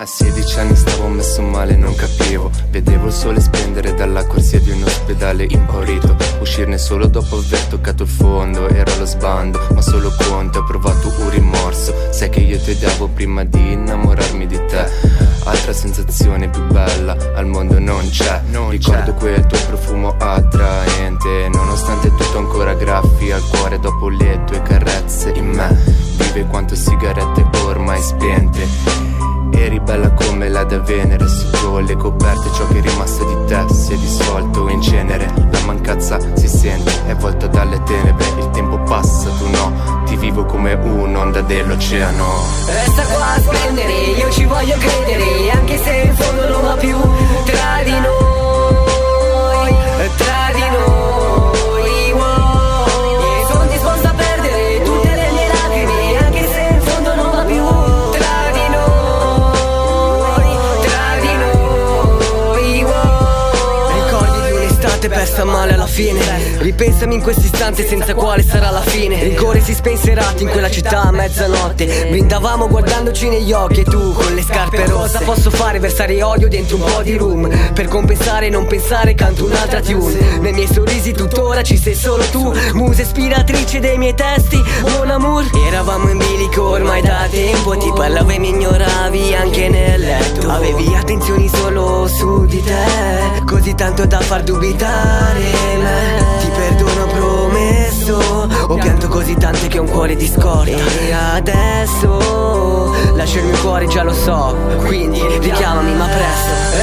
A 16 anni stavo messo male, non capivo. Vedevo il sole spendere dalla corsia di un ospedale impaurito Uscirne solo dopo aver toccato il fondo Ero allo sbando, ma solo conto Ho provato un rimorso. Sai che io ti davo prima di innamorarmi di te. Altra sensazione più bella al mondo non c'è. Non Ricordo quel tuo profumo attraente Nonostante tutto ancora graffi al cuore Dopo le tue carezze in me. Vive quanto sigarette ormai spente Eri bella come la da Venere Sotto le coperte ciò che è rimasto di te Si è dissolto in cenere. La mancanza si sente, è volta dalle tenebre Il tempo passa, tu no Ti vivo come un'onda dell'oceano. Resta qua a spendere, io ci voglio credere un'estate persa male alla fine. Ripensami in quest'istante senza quale sarà la fine. Cuore si spenserati in quella città a mezzanotte. Brindavamo guardandoci negli occhi e tu con le scarpe rosse Cosa posso fare? Versare odio dentro un po' di room? Per compensare e non pensare canto un'altra tune. Nei miei sorrisi tuttora ci sei solo tu. Musa ispiratrice dei miei testi. Mon amour. Eravamo in bilico tempo Ti parlavo e mi ignoravi anche nel letto. Avevi attenzioni solo su di te Così tanto da far dubitare me. Ti perdono promesso Ho pianto così tante che ho un cuore di scorta. E adesso Lascio il mio cuore già lo so Quindi richiamami ma presto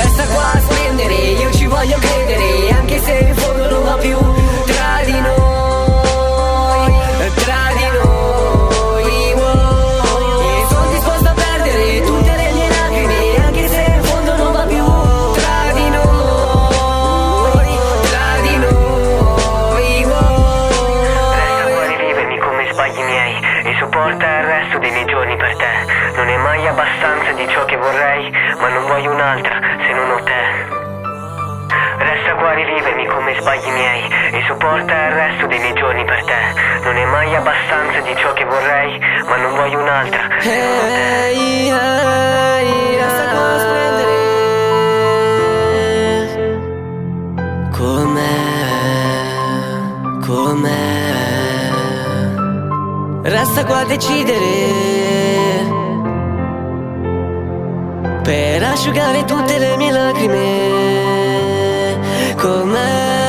sbagli miei. E sopporta il resto dei miei giorni per te. Non è mai abbastanza di ciò che vorrei Ma non voglio un'altra se non ho te. Resta qua a rivivermi come sbagli miei. E sopporta il resto dei miei giorni per te. Non è mai abbastanza di ciò che vorrei Ma non voglio un'altra se non ho Resta qua a decidere. Per asciugare tutte le mie lacrime. Com'è